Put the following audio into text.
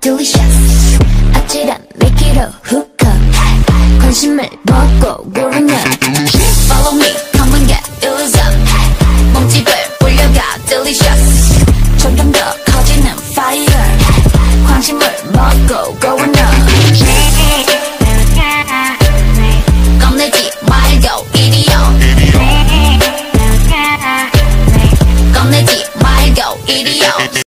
do it yes 아찔한 미끼로 hook up 관심을 먹고 고르면 Follow me, come and get yours up 몸집을 올려가 delicious. 점점 더 커지는 fire. 관심을 먹고 growing up 겁내지 말고 이리온 겁내지 말고 이리온